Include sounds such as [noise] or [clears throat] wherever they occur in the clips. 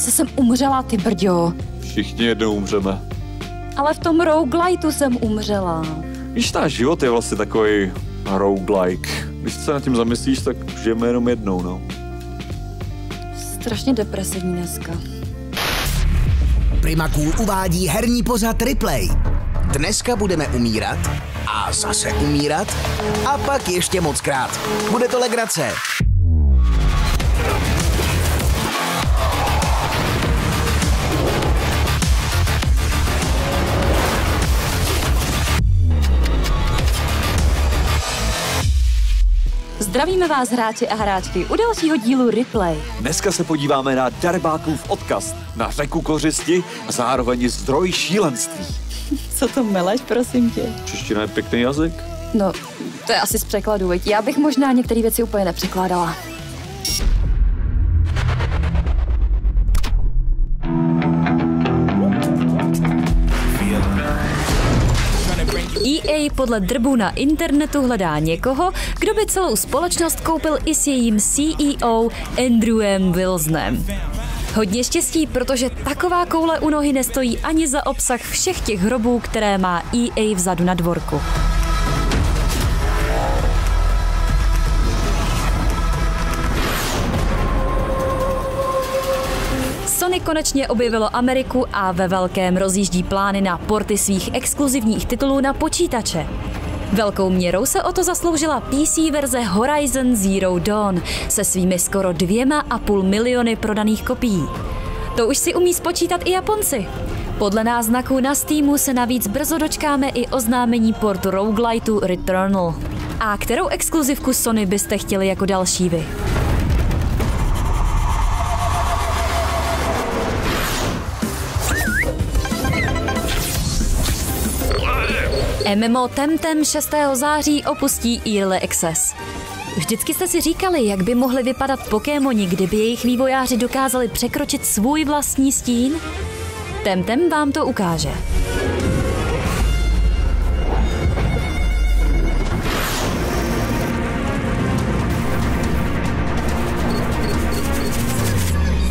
Zase jsem umřela, ty brďo. Všichni jednou umřeme. Ale v tom rogueliteu jsem umřela. Víš, náš život je vlastně takový roguelike. Když se nad tím zamyslíš, tak žijeme jenom jednou, no. Strašně depresivní dneska. Prima Cool uvádí herní pořad Replay. Dneska budeme umírat a zase umírat a pak ještě moc krát. Bude to legrace. Zdravíme vás hráči a hráčky u dalšího dílu Replay. Dneska se podíváme na Darebákův odkaz, na řeku kořisti a zároveň zdroj šílenství. [laughs] Co to meleš, prosím tě? Čeština je pěkný jazyk. No, to je asi z překladu, veď. Já bych možná některé věci úplně nepřekládala. Podle drbů na internetu hledá někoho, kdo by celou společnost koupil i s jejím CEO Andrewem Wilsonem. Hodně štěstí, protože taková koule u nohy nestojí ani za obsah všech těch hrobů, které má EA vzadu na dvorku. Konečně objevilo Ameriku a ve velkém rozjíždí plány na porty svých exkluzivních titulů na počítače. Velkou měrou se o to zasloužila PC verze Horizon Zero Dawn se svými skoro dvěma a půl miliony prodaných kopií. To už si umí spočítat i Japonci. Podle náznaků na Steamu se navíc brzo dočkáme i oznámení portu rogueliteu Returnal. A kterou exkluzivku Sony byste chtěli jako další vy? MMO Temtem 6. září opustí Early Access. Vždycky jste si říkali, jak by mohli vypadat Pokémoni, kdyby jejich vývojáři dokázali překročit svůj vlastní stín? Temtem vám to ukáže.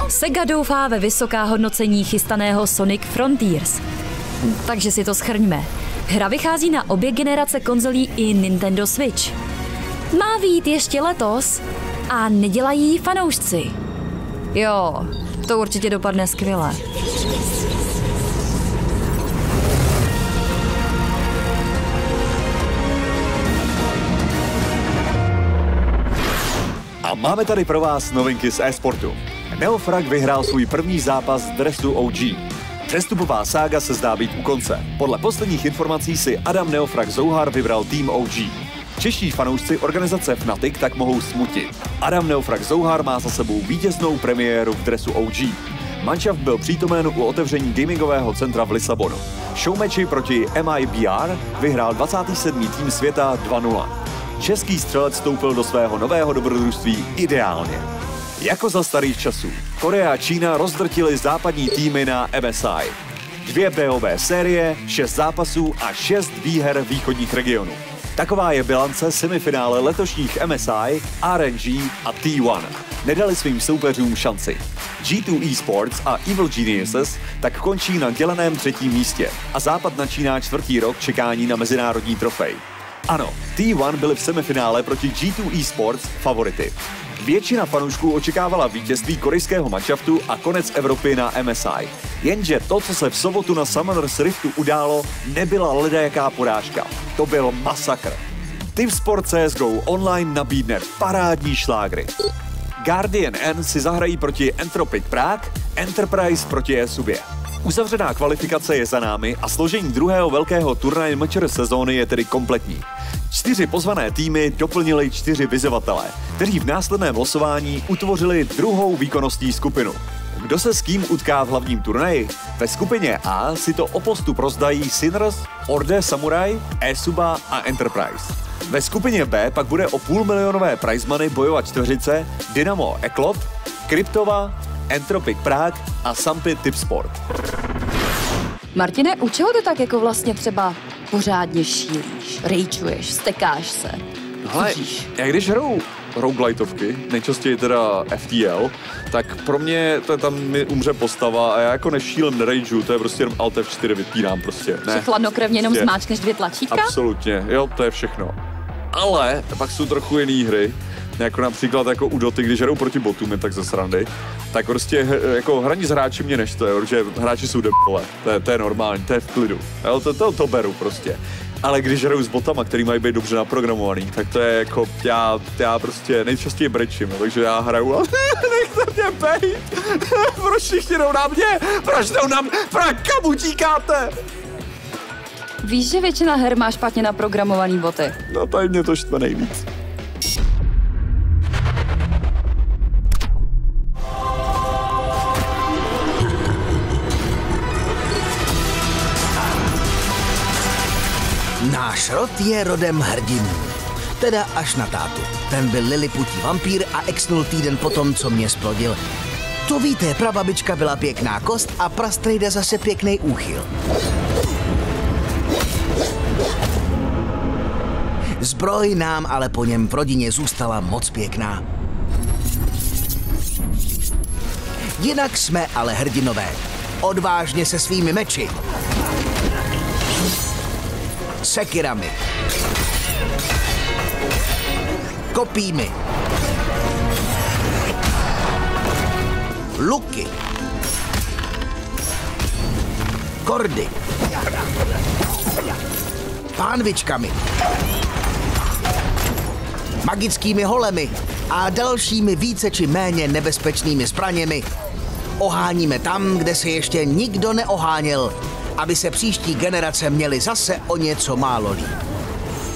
Sega doufá ve vysoká hodnocení chystaného Sonic Frontiers. Takže si to schrňme. Hra vychází na obě generace konzolí i Nintendo Switch. Má výjít ještě letos a nedělají fanoušci. Jo, to určitě dopadne skvěle. A máme tady pro vás novinky z e-sportu. Neofrag vyhrál svůj první zápas dresu OG. Přestupová sága se zdá být u konce. Podle posledních informací si Adam Neofrak Zouhar vybral tým OG. Čeští fanoušci organizace Fnatic tak mohou smutit. Adam Neofrak Zouhar má za sebou vítěznou premiéru v dresu OG. Manšaft byl přítomen u otevření gamingového centra v Lisabonu. Showmeči proti MIBR vyhrál 27. tým světa 2-0. Český střelec stoupil do svého nového dobrodružství ideálně. Jako za starých časů. Korea a Čína rozdrtili západní týmy na MSI. Dvě BOB série, šest zápasů a šest výher východních regionů. Taková je bilance semifinále letošních MSI, RNG a T1. Nedali svým soupeřům šanci. G2 Esports a Evil Geniuses tak končí na děleném třetím místě a Západ načíná čtvrtý rok čekání na mezinárodní trofej. Ano, T1 byli v semifinále proti G2 Esports favority. Většina fanoušků očekávala vítězství korejského manšaftu a konec Evropy na MSI. Jenže to, co se v sobotu na Summoners Riftu událo, nebyla ledajaká porážka. To byl masakr. Team Sport CSGO Online nabídne parádní šlágry. Guardian N si zahrají proti Entropic Prague, Enterprise proti Esubě. Uzavřená kvalifikace je za námi a složení druhého velkého turnaje mečer sezóny je tedy kompletní. Čtyři pozvané týmy doplnili čtyři vyzývatelé, kteří v následném losování utvořili druhou výkonnostní skupinu. Kdo se s kým utká v hlavním turnaji? Ve skupině A si to o postup rozdají Sinners, Orde Samurai, Esuba a Enterprise. Ve skupině B pak bude o půl milionové prize money bojovat čtveřice Dynamo Eklot, Kryptova, Entropic Prague a Sampy Tipsport. Martine, u čeho ty tak jako vlastně třeba pořádně šílíš, rejčuješ, stekáš se? Ale jak když hraju roguelightovky, nejčastěji teda FTL, tak pro mě to je tam mi umře postava a já jako nešílem nerageu, to je prostě jenom Alt F4 vypínám prostě. Ne. Že chladnokrevně jenom Prostě. zmáčkneš dvě tlačítka? Absolutně, jo, to je všechno. Ale pak jsou trochu jiné hry, jako například jako u Doty, když hrajou proti botům, je tak ze srandy, tak prostě h- jako hraní s hráči mě neštve, protože hráči jsou debole, to je, to je normální, to je v klidu, jo, to, to, to beru prostě. Ale když hraju s botama, který mají být dobře naprogramovaný, tak to je jako, já, já prostě nejčastěji brečím, takže já hraju a [laughs] nechte mě bejt, [laughs] proč všichni jdou na mě, proč jdou na mě, proč kam utíkáte? Víš, že většina her má špatně naprogramovaný boty. No tady mě to štve nejvíc. Náš rod je rodem hrdinů. Teda až na tátu. Ten byl liliputí vampír a exnul týden potom, co mě splodil. To víte, prababička byla pěkná kost a prastrejda zase pěkný úchyl. Zbroj nám ale po něm v rodině zůstala moc pěkná. Jinak jsme ale hrdinové. Odvážně se svými meči. Sekirami. Kopími. Luky. Kordy. Pánvičkami. Magickými holemi a dalšími více či méně nebezpečnými zbraněmi. Oháníme tam, kde se ještě nikdo neoháněl, aby se příští generace měli zase o něco málo líp.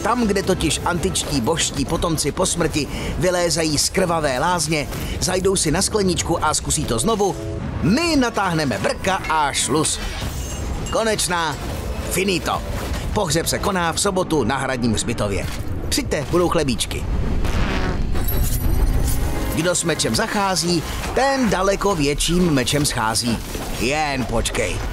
Tam, kde totiž antičtí božští potomci po smrti vylézají z krvavé lázně, zajdou si na skleničku a zkusí to znovu, my natáhneme brka a šlus. Konečná, finito. Pohřeb se koná v sobotu na hradním hřbitově. Přijďte, budou chlebíčky. Kdo s mečem zachází, ten daleko větším mečem schází. Jen počkej.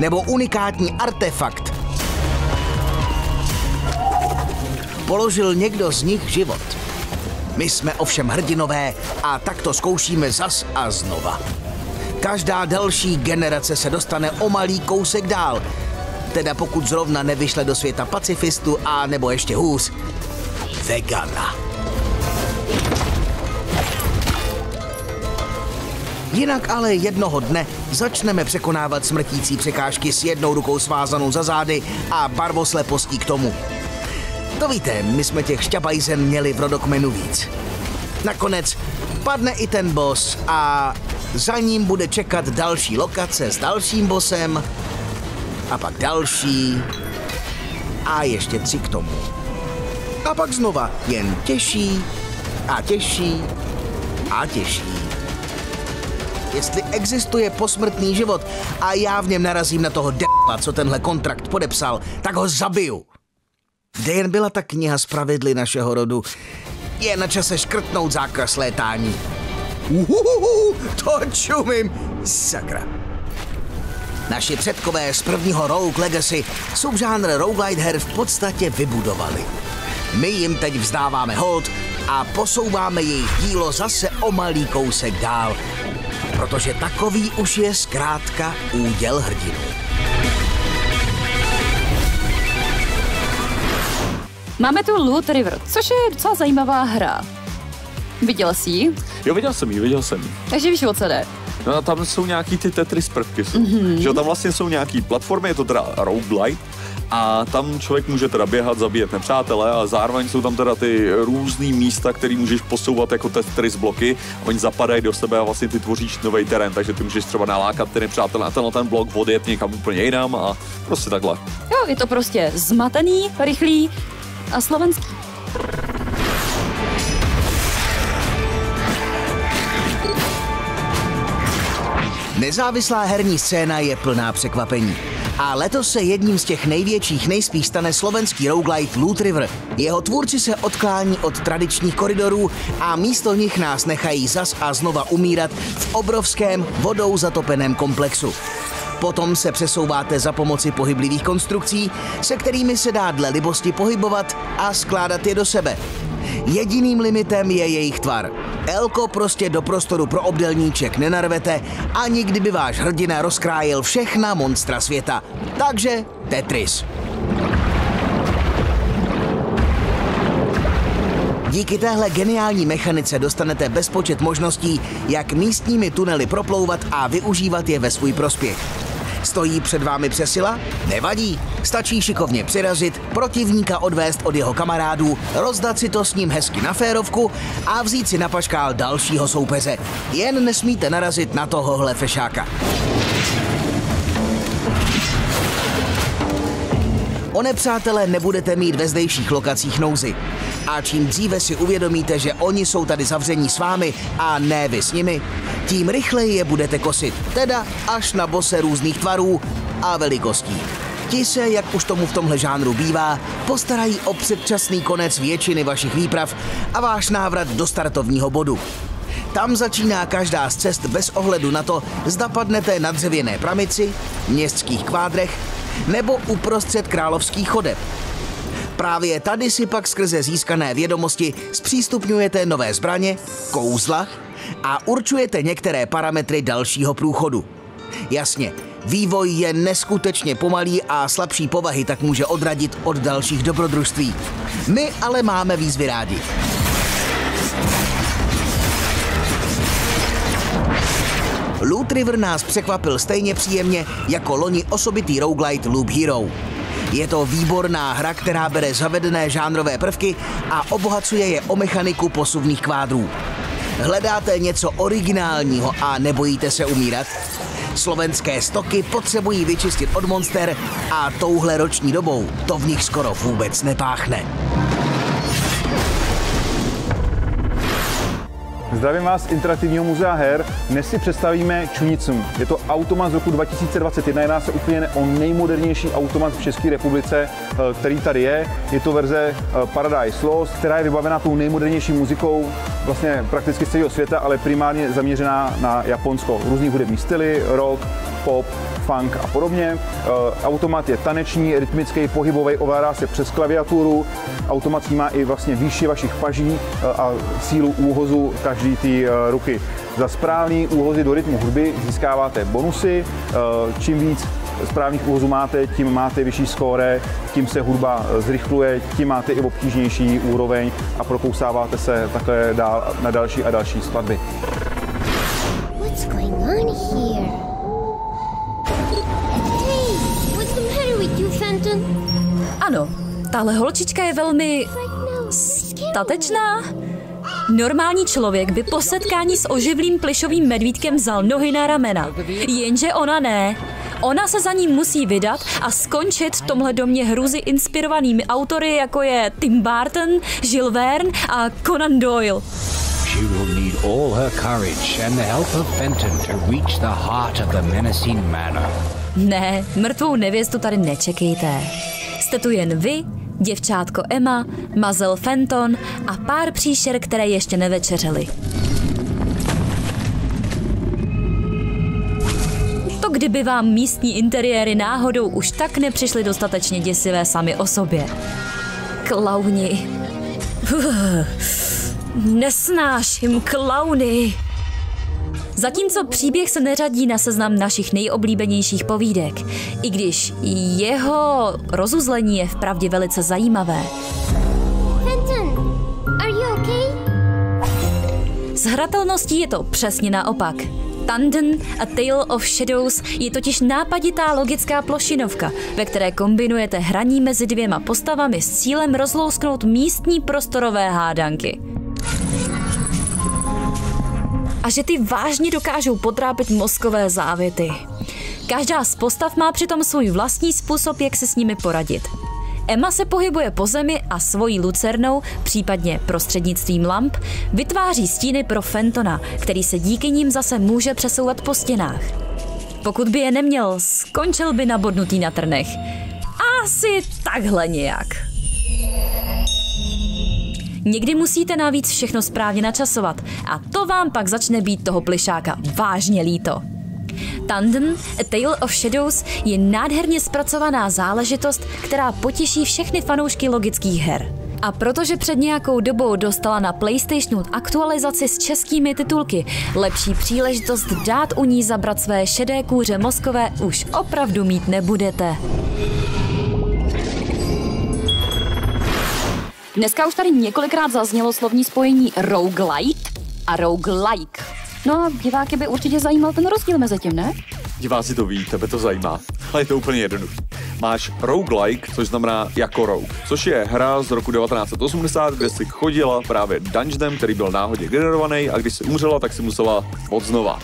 Nebo unikátní artefakt. Položil někdo z nich život. My jsme ovšem hrdinové a tak to zkoušíme zas a znova. Každá další generace se dostane o malý kousek dál. Teda pokud zrovna nevyšle do světa pacifistu a nebo ještě hůř, vegana. Jinak ale jednoho dne začneme překonávat smrtící překážky s jednou rukou svázanou za zády a barvoslepostí k tomu. To víte, my jsme těch šťabajzen měli v rodokmenu víc. Nakonec padne i ten boss a za ním bude čekat další lokace s dalším bosem a pak další a ještě tři k tomu. A pak znova jen těžší a těžší a těžší. Jestli existuje posmrtný život a já v něm narazím na toho d***a, co tenhle kontrakt podepsal, tak ho zabiju. Kde jen byla ta kniha z pravidly našeho rodu? Je na čase škrtnout zákaz létání. Uhuhuhu, to čumím, sakra. Naši předkové z prvního Rogue Legacy subžánr roguelite her v podstatě vybudovali. My jim teď vzdáváme hold a posouváme jejich dílo zase o malý kousek dál, protože takový už je zkrátka úděl hrdinů. Máme tu Loot River, což je docela zajímavá hra. Viděl jsi ji? Jo, viděl jsem ji, viděl jsem ji. Takže víš, o co jde. No a tam jsou nějaký ty Tetris prvky. Mm-hmm. Že jo, tam vlastně jsou nějaký platformy, je to teda roguelite, a tam člověk může teda běhat, zabíjet nepřátele a zároveň jsou tam teda ty různé místa, které můžeš posouvat jako Tetris bloky. Oni zapadají do sebe a vlastně ty tvoříš nový terén, takže ty můžeš třeba nalákat ty nepřátelé a tenhle ten blok odjet někam úplně jinam a prostě takhle. Jo, je to prostě zmatený, rychlý a slovenský. Nezávislá herní scéna je plná překvapení. A letos se jedním z těch největších nejspíš stane slovenský roguelite Loot River. Jeho tvůrci se odklání od tradičních koridorů a místo nich nás nechají zas a znova umírat v obrovském vodou zatopeném komplexu. Potom se přesouváte za pomoci pohyblivých konstrukcí, se kterými se dá dle libosti pohybovat a skládat je do sebe. Jediným limitem je jejich tvar. Elko prostě do prostoru pro obdelníček nenarvete, ani kdyby váš hrdina rozkrájel všechna monstra světa. Takže Tetris. Díky téhle geniální mechanice dostanete bezpočet možností, jak místními tunely proplouvat a využívat je ve svůj prospěch. Stojí před vámi přesila? Nevadí. Stačí šikovně přirazit, protivníka odvést od jeho kamarádů, rozdat si to s ním hezky na férovku a vzít si na paškál dalšího soupeře. Jen nesmíte narazit na tohohle fešáka. O nepřátelé nebudete mít ve zdejších lokacích nouzy. A čím dříve si uvědomíte, že oni jsou tady zavření s vámi a ne vy s nimi, tím rychleji je budete kosit, teda až na bose různých tvarů a velikostí. Ti se, jak už tomu v tomhle žánru bývá, postarají o předčasný konec většiny vašich výprav a váš návrat do startovního bodu. Tam začíná každá z cest bez ohledu na to, zda padnete na dřevěné pramici, městských kvádrech nebo uprostřed královských chodeb. Právě tady si pak skrze získané vědomosti zpřístupňujete nové zbraně, kouzla a určujete některé parametry dalšího průchodu. Jasně, vývoj je neskutečně pomalý a slabší povahy tak může odradit od dalších dobrodružství. My ale máme výzvy rádi. Loot River nás překvapil stejně příjemně jako loni osobitý roguelite Loop Hero. Je to výborná hra, která bere zavedené žánrové prvky a obohacuje je o mechaniku posuvných kvádrů. Hledáte něco originálního a nebojíte se umírat? Slovenské stoky potřebují vyčistit od monster a touhle roční dobou to v nich skoro vůbec nepáchne. Zdravím vás z Interaktivního muzea her. Dnes si představíme Čunicum. Je to automat z roku 2021, jedná se úplně o nejmodernější automat v České republice, eh, který tady je. Je to verze eh, Paradise Lost, která je vybavená tou nejmodernější muzikou vlastně prakticky z celého světa, ale primárně zaměřená na Japonsko. Různý hudební styly, rock, pop, funk a podobně. Eh, automat je taneční, rytmický, pohybový, ovládá se přes klaviaturu. Automat má i vlastně výši vašich paží a sílu úhozu každý té eh, ruky. Za správný úhozy do rytmu hudby získáváte bonusy. Eh, čím víc správných úhozů máte, tím máte vyšší skóre, tím se hudba eh, zrychluje, tím máte i obtížnější úroveň a propousáváte se takhle dál na další a další skladby. What's going on here? Ano, tahle holčička je velmi statečná. Normální člověk by po setkání s oživlým plišovým medvídkem vzal nohy na ramena. Jenže ona ne. Ona se za ním musí vydat a skončit v tomhle domě hruzy inspirovanými autory, jako je Tim Burton, Jules Verne a Conan Doyle. She will need all her courage and the help of Fenton to reach the heart of the menacing manor. Ne, mrtvou nevěstu tady nečekejte. Jste tu jen vy děvčátko Emma, mazel Fenton a pár příšer, které ještě nevečeřely. To kdyby vám místní interiéry náhodou už tak nepřišly dostatečně děsivé sami o sobě. Klauni. Nesnáším klauny. Zatímco příběh se neřadí na seznam našich nejoblíbenějších povídek, i když jeho rozuzlení je vpravdě velice zajímavé. Fenton, are you okay? S hratelností je to přesně naopak. Tandon a Tale of Shadows je totiž nápaditá logická plošinovka, ve které kombinujete hraní mezi dvěma postavami s cílem rozlousknout místní prostorové hádanky a že ty vážně dokážou potrápit mozkové závěty. Každá z postav má přitom svůj vlastní způsob, jak se s nimi poradit. Emma se pohybuje po zemi a svojí lucernou, případně prostřednictvím lamp, vytváří stíny pro Fentona, který se díky nim zase může přesouvat po stěnách. Pokud by je neměl, skončil by nabodnutý na trnech. Asi takhle nějak. Někdy musíte navíc všechno správně načasovat a to vám pak začne být toho plišáka vážně líto. Tandem A Tale of Shadows je nádherně zpracovaná záležitost, která potěší všechny fanoušky logických her. A protože před nějakou dobou dostala na PlayStationu aktualizaci s českými titulky, lepší příležitost dát u ní zabrat své šedé kůře mozkové už opravdu mít nebudete. Dneska už tady několikrát zaznělo slovní spojení roguelite a roguelike. No a diváky by určitě zajímal ten rozdíl mezi tím, ne? Diváci to ví, tebe to zajímá. Ale je to úplně jednoduché. Máš roguelike, což znamená jako rogue, což je hra z roku 1980, kde si chodila právě dungeonem, který byl náhodě generovaný a když si umřela, tak si musela od znova.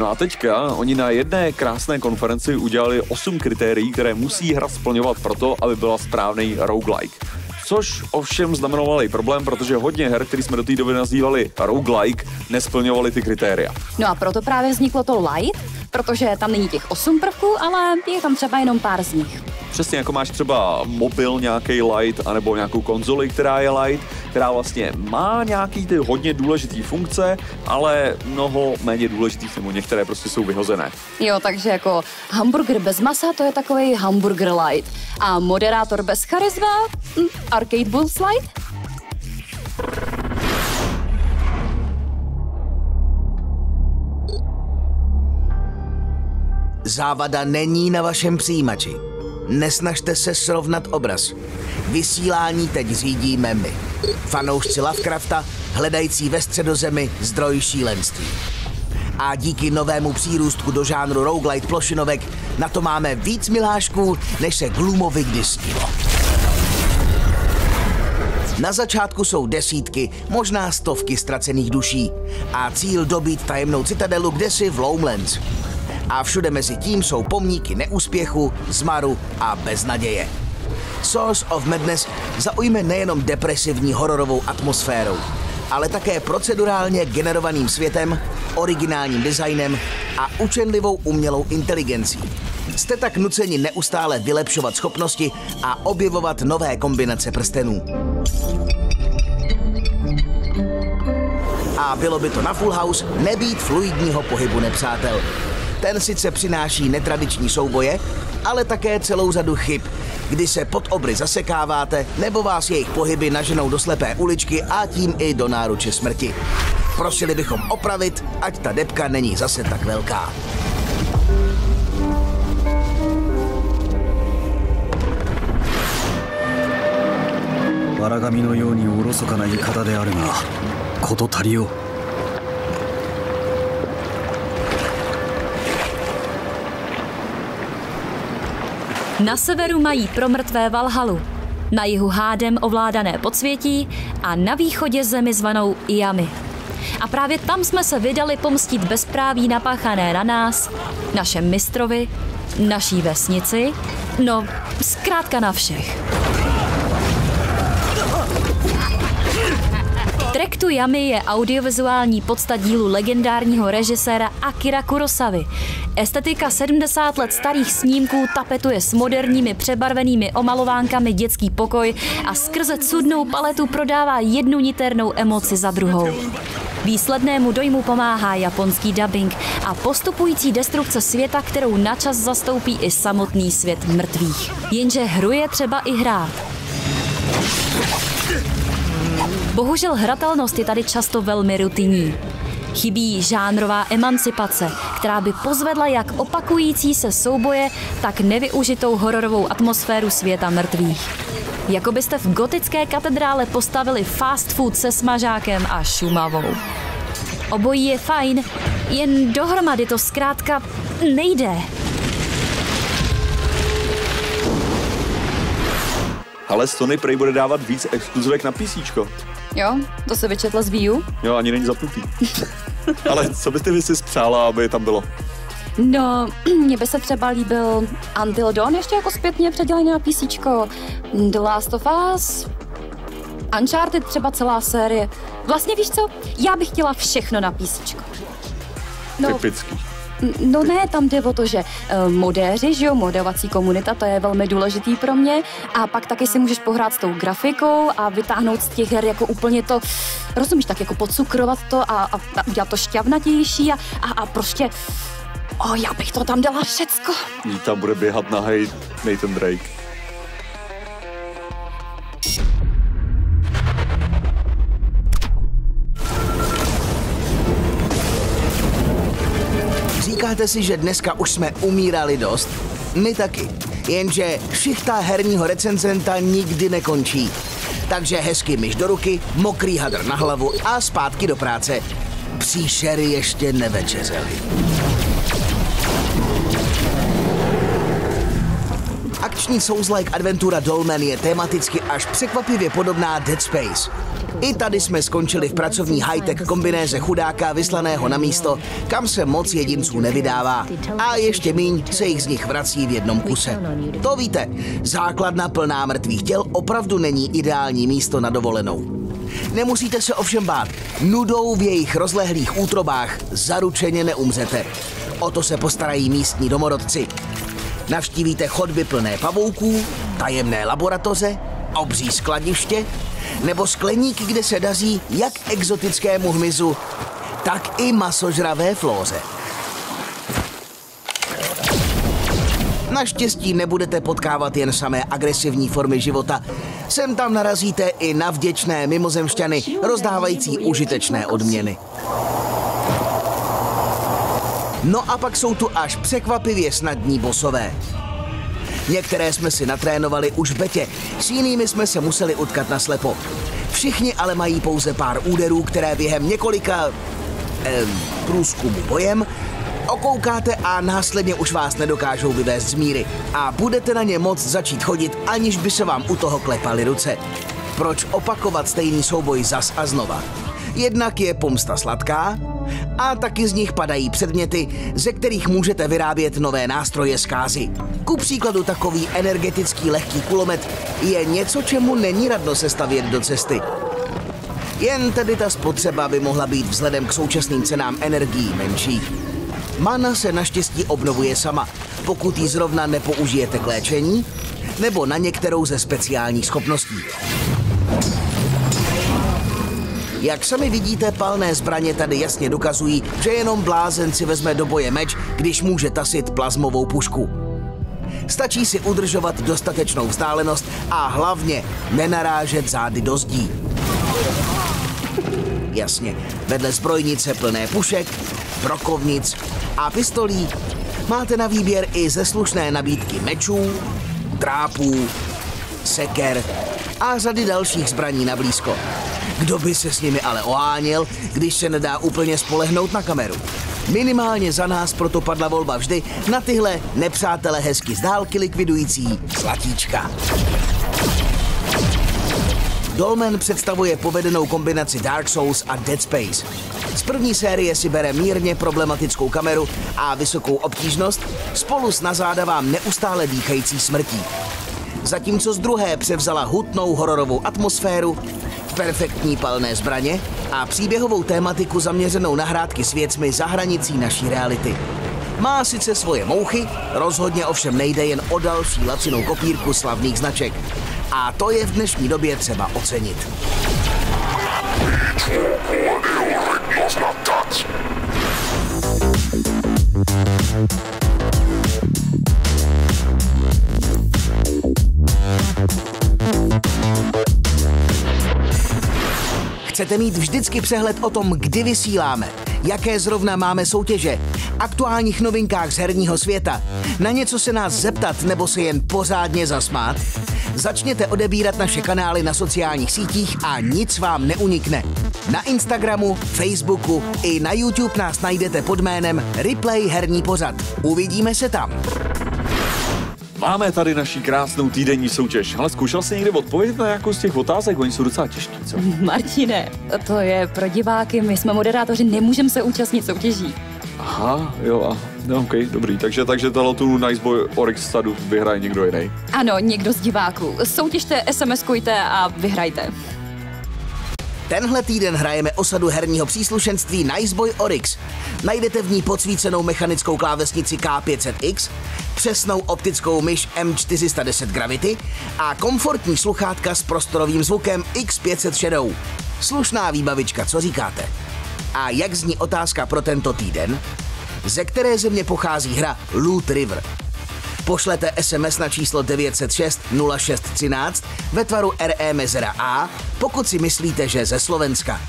No a teďka oni na jedné krásné konferenci udělali 8 kritérií, které musí hra splňovat proto, aby byla správný roguelike. Což ovšem znamenalo i problém, protože hodně her, které jsme do té doby nazývali roguelike, nesplňovaly ty kritéria. No a proto právě vzniklo to light, protože tam není těch osm prvků, ale je tam třeba jenom pár z nich. Přesně jako máš třeba mobil nějaký light, anebo nějakou konzoli, která je light, která vlastně má nějaký ty hodně důležitý funkce, ale mnoho méně důležitých, nebo některé prostě jsou vyhozené. Jo, takže jako hamburger bez masa, to je takový hamburger light. A moderátor bez charisma, hm, arcade bulls light. Závada není na vašem přijímači. Nesnažte se srovnat obraz. Vysílání teď řídíme my. Fanoušci Lovecrafta, hledající ve středozemi zdroj šílenství. A díky novému přírůstku do žánru roguelite plošinovek na to máme víc milášků, než se Gloomovi kdy snilo. Na začátku jsou desítky, možná stovky ztracených duší a cíl dobít tajemnou citadelu kdesi v Lowlands a všude mezi tím jsou pomníky neúspěchu, zmaru a beznaděje. Source of Madness zaujme nejenom depresivní hororovou atmosférou, ale také procedurálně generovaným světem, originálním designem a učenlivou umělou inteligencí. Jste tak nuceni neustále vylepšovat schopnosti a objevovat nové kombinace prstenů. A bylo by to na Full House nebýt fluidního pohybu nepřátel. Ten sice přináší netradiční souboje, ale také celou řadu chyb, kdy se pod obry zasekáváte nebo vás jejich pohyby naženou do slepé uličky a tím i do náruče smrti. Prosili bychom opravit, ať ta depka není zase tak velká. 荒神のようにおろそかな言い方であるが事足りよう Na severu mají pro mrtvé Valhalu, na jihu hádem ovládané podsvětí a na východě zemi zvanou Iami. A právě tam jsme se vydali pomstit bezpráví napáchané na nás, našem mistrovi, naší vesnici, no zkrátka na všech. Trek to Yami je audiovizuální podsta dílu legendárního režiséra Akira Kurosavy. Estetika 70 let starých snímků tapetuje s moderními přebarvenými omalovánkami dětský pokoj a skrze cudnou paletu prodává jednu niternou emoci za druhou. Výslednému dojmu pomáhá japonský dubbing a postupující destrukce světa, kterou načas zastoupí i samotný svět mrtvých. Jenže hru je třeba i hrát. Bohužel hratelnost je tady často velmi rutinní. Chybí žánrová emancipace, která by pozvedla jak opakující se souboje, tak nevyužitou hororovou atmosféru světa mrtvých. Jako byste v gotické katedrále postavili fast food se smažákem a šumavou. Obojí je fajn, jen dohromady to zkrátka nejde. Ale Sony prej bude dávat víc exkluzivek na PC. Jo, to se vyčetla z Wii U? Jo, ani není zapnutý. [laughs] Ale co byste vy si spřála, aby tam bylo? No, [clears throat] mně by se třeba líbil Until Dawn ještě jako zpětně předělený na PC. The Last of Us, Uncharted třeba celá série. Vlastně víš co, já bych chtěla všechno na PC. No, Typický. No ne, tam jde o to, že uh, modéři, že jo, modelovací komunita, to je velmi důležitý pro mě. A pak taky si můžeš pohrát s tou grafikou a vytáhnout z těch her jako úplně to, rozumíš, tak jako podcukrovat to a, a, a udělat to šťavnatější a, a, a prostě O, já bych to tam dala všecko. Jí tam bude běhat na hej Nathan Drake. Říkáte si, že dneska už jsme umírali dost? My taky. Jenže šichta herního recenzenta nikdy nekončí. Takže hezky myš do ruky, mokrý hadr na hlavu a zpátky do práce. Příšery ještě nevečeřeli. Akční Souls-like adventura Dolmen je tematicky až překvapivě podobná Dead Space. I tady jsme skončili v pracovní high-tech kombinéze chudáka vyslaného na místo, kam se moc jedinců nevydává. A ještě míň se jich z nich vrací v jednom kuse. To víte, základna plná mrtvých těl opravdu není ideální místo na dovolenou. Nemusíte se ovšem bát, nudou v jejich rozlehlých útrobách zaručeně neumřete. O to se postarají místní domorodci. Navštívíte chodby plné pavouků, tajemné laboratoře, obří skladiště nebo skleníky, kde se daří jak exotickému hmyzu, tak i masožravé flóře. Naštěstí nebudete potkávat jen samé agresivní formy života. Sem tam narazíte i na vděčné mimozemšťany, rozdávající užitečné odměny. No a pak jsou tu až překvapivě snadní bosové. Některé jsme si natrénovali už v betě, s jinými jsme se museli utkat na slepo. Všichni ale mají pouze pár úderů, které během několika eh, průzkumu bojem okoukáte a následně už vás nedokážou vyvést z míry. A budete na ně moc začít chodit, aniž by se vám u toho klepaly ruce. Proč opakovat stejný souboj zas a znova? Jednak je pomsta sladká a taky z nich padají předměty, ze kterých můžete vyrábět nové nástroje zkázy. Ku příkladu takový energetický lehký kulomet je něco, čemu není radno se stavět do cesty. Jen tedy ta spotřeba by mohla být vzhledem k současným cenám energií menší. Mana se naštěstí obnovuje sama, pokud ji zrovna nepoužijete k léčení, nebo na některou ze speciálních schopností. Jak sami vidíte, palné zbraně tady jasně dokazují, že jenom blázen si vezme do boje meč, když může tasit plazmovou pušku. Stačí si udržovat dostatečnou vzdálenost a hlavně nenarážet zády do zdí. Jasně, vedle zbrojnice plné pušek, brokovnic a pistolí máte na výběr i ze slušné nabídky mečů, trápů, seker a řady dalších zbraní na blízko. Kdo by se s nimi ale oháněl, když se nedá úplně spolehnout na kameru? Minimálně za nás proto padla volba vždy na tyhle nepřátele hezky z dálky likvidující zlatíčka. Dolmen představuje povedenou kombinaci Dark Souls a Dead Space. Z první série si bere mírně problematickou kameru a vysokou obtížnost spolu s na záda vám neustále dýchající smrtí. Zatímco z druhé převzala hutnou hororovou atmosféru, perfektní palné zbraně a příběhovou tématiku zaměřenou na hrádky s věcmi za hranicí naší reality. Má sice svoje mouchy, rozhodně ovšem nejde jen o další lacinou kopírku slavných značek. A to je v dnešní době třeba ocenit. Chcete mít vždycky přehled o tom, kdy vysíláme, jaké zrovna máme soutěže, aktuálních novinkách z herního světa, na něco se nás zeptat nebo se jen pořádně zasmát? Začněte odebírat naše kanály na sociálních sítích a nic vám neunikne. Na Instagramu, Facebooku i na YouTube nás najdete pod jménem Replay Herní pořad. Uvidíme se tam. Máme tady naší krásnou týdenní soutěž. Ale zkoušel jsi někdy odpovědět na nějakou z těch otázek? Oni jsou docela těžký, co? [laughs] Martine, to je pro diváky, my jsme moderátoři, nemůžeme se účastnit soutěží. Aha, jo, a, no, OK, dobrý. Takže, takže tu Nice Boy Oryx Sadu vyhraje někdo jiný. Ano, někdo z diváků. Soutěžte, SMS-kujte a vyhrajte. Tenhle týden hrajeme osadu herního příslušenství Niceboy Oryx. Najdete v ní podsvícenou mechanickou klávesnici K500X, přesnou optickou myš M410 Gravity a komfortní sluchátka s prostorovým zvukem X500 Shadow. Slušná výbavička, co říkáte? A jak zní otázka pro tento týden? Ze které země pochází hra Loot River? Pošlete SMS na číslo 906 0613 ve tvaru RE mezera A, pokud si myslíte, že ze Slovenska.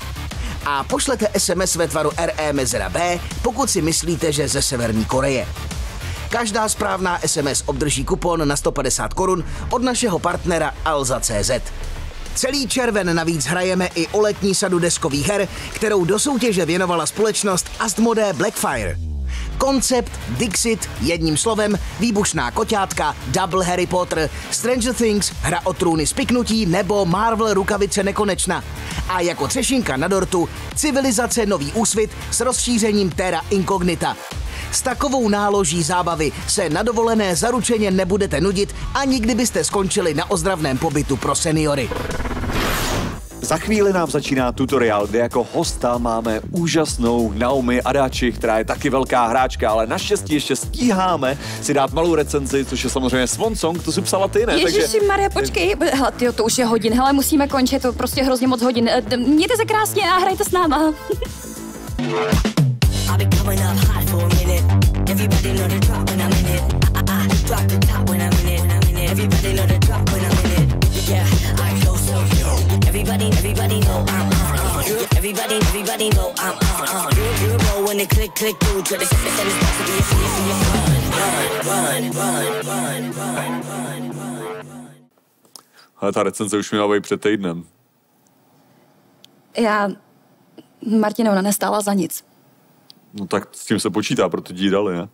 A pošlete SMS ve tvaru RE mezera B, pokud si myslíte, že ze Severní Koreje. Každá správná SMS obdrží kupon na 150 korun od našeho partnera Alza.cz. Celý červen navíc hrajeme i o letní sadu deskových her, kterou do soutěže věnovala společnost Astmodee Blackfire. Koncept, Dixit, jedním slovem, výbušná koťátka, Double Harry Potter, Stranger Things, hra o trůny spiknutí nebo Marvel rukavice nekonečna. A jako třešinka na dortu, civilizace nový úsvit s rozšířením Terra Incognita. S takovou náloží zábavy se na dovolené zaručeně nebudete nudit a nikdy byste skončili na ozdravném pobytu pro seniory. Za chvíli nám začíná tutoriál, kde jako hosta máme úžasnou Naomi Adachi, která je taky velká hráčka, ale naštěstí ještě stíháme si dát malou recenzi, což je samozřejmě Swan Song, to si psala ty, ne? Ježiši Takže... Maria, počkej, hele, tyjo, to už je hodin, hele, musíme končit, to prostě hrozně moc hodin. Eh, mějte se krásně a hrajte s náma. [laughs] Everybody, know I'm on. You, you know when they click, click through to the shit, then it's supposed to be a see, see, run, run, run, run, run, run, run. Ale ta recenze už měla být před týdnem. Já, Martina, ona nestála za nic. No tak s tím se počítá, proto ti dali, ne?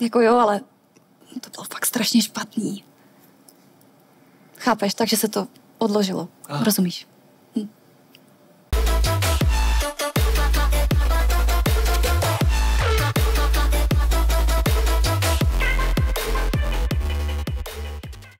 Jako jo, ale to bylo fakt strašně špatný. Chápeš, takže se to odložilo. Ah. Rozumíš?